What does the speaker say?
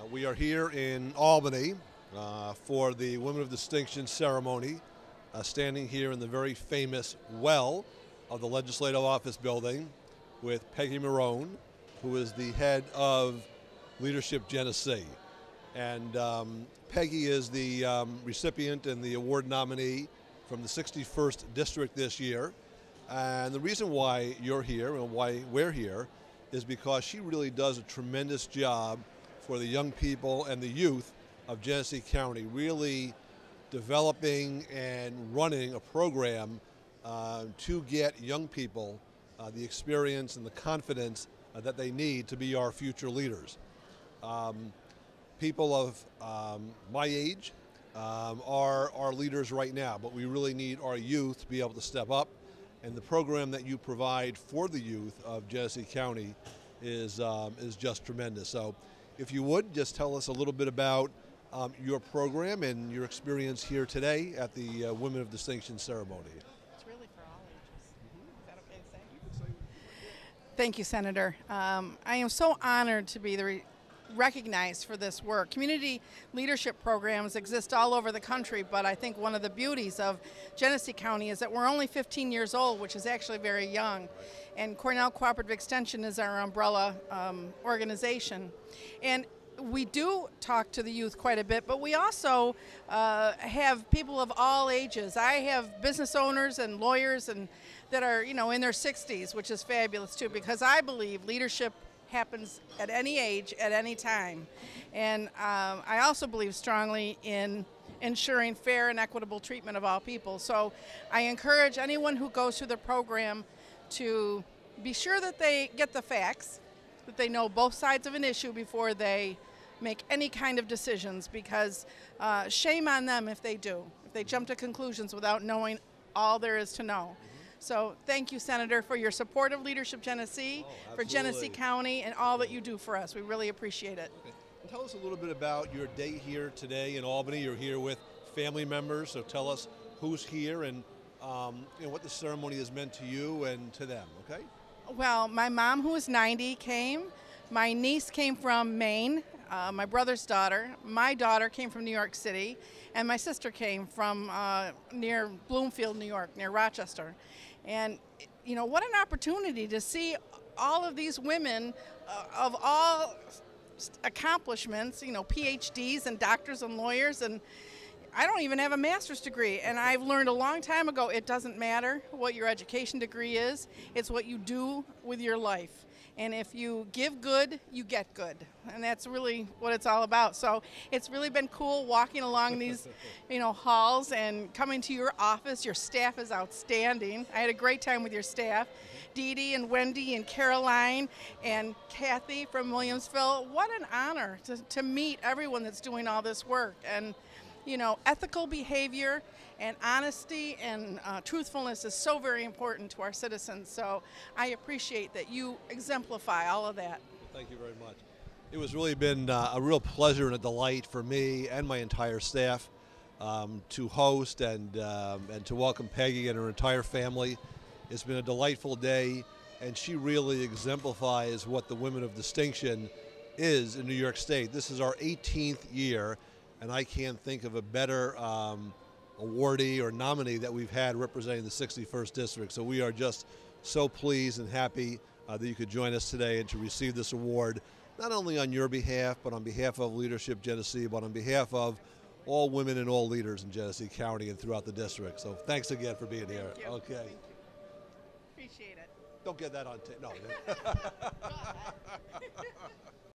Uh, we are here in Albany uh, for the Women of Distinction ceremony, uh, standing here in the very famous well of the Legislative Office Building with Peggy Marone, who is the head of Leadership Genesee. And um, Peggy is the um, recipient and the award nominee from the 61st District this year. And the reason why you're here and why we're here is because she really does a tremendous job for the young people and the youth of Genesee County, really developing and running a program uh, to get young people uh, the experience and the confidence uh, that they need to be our future leaders. Um, people of um, my age um, are our leaders right now, but we really need our youth to be able to step up. And the program that you provide for the youth of Genesee County is, um, is just tremendous. So, if you would, just tell us a little bit about um, your program and your experience here today at the uh, Women of Distinction ceremony. It's really for all ages. Is that okay to say? Thank you, Senator. Um, I am so honored to be the re- recognized for this work. Community leadership programs exist all over the country, but I think one of the beauties of Genesee County is that we're only 15 years old, which is actually very young. And Cornell Cooperative Extension is our umbrella um, organization. And we do talk to the youth quite a bit, but we also uh, have people of all ages. I have business owners and lawyers and that are, you know, in their 60s, which is fabulous too, because I believe leadership happens at any age, at any time. And um, I also believe strongly in ensuring fair and equitable treatment of all people. So I encourage anyone who goes through the program to be sure that they get the facts, that they know both sides of an issue before they make any kind of decisions because uh, shame on them if they do, if they jump to conclusions without knowing all there is to know. So thank you, Senator, for your support of Leadership Genesee, Oh, for Genesee. County, and all that you do for us. We really appreciate it. And tell us a little bit about your day here today in Albany. You're here with family members, so tell us who's here and um, know, what the ceremony has meant to you and to them, okay? Well, my mom, who is 90, came. My niece came from Maine, uh, my brother's daughter. My daughter came from New York City, and my sister came from uh, near Bloomfield, New York, near Rochester. And, you know, what an opportunity to see all of these women uh, of all accomplishments, you know, PhDs and doctors and lawyers and I don't even have a master's degree, and I've learned a long time ago it doesn't matter what your education degree is, it's what you do with your life. And if you give good, you get good. And that's really what it's all about. So it's really been cool walking along these, you know, halls and coming to your office. Your staff is outstanding. I had a great time with your staff. Mm-hmm. Dee Dee and Wendy and Caroline and Kathy from Williamsville. What an honor to, to meet everyone that's doing all this work. And you know, ethical behavior and honesty and uh, truthfulness is so very important to our citizens. So I appreciate that you exemplify all of that. Thank you very much. It was really been uh, a real pleasure and a delight for me and my entire staff um, to host and um, and to welcome Peggy and her entire family. It's been a delightful day, and she really exemplifies what the Women of Distinction is in New York State. This is our 18th year, and I can't think of a better um, awardee or nominee that we've had representing the 61st District. So we are just so pleased and happy uh, that you could join us today and to receive this award, not only on your behalf, but on behalf of Leadership Genesee, but on behalf of all women and all leaders in Genesee County and throughout the district. So thanks again for being here. You. Okay. Thank you. Appreciate it. Don't get that on tape. No.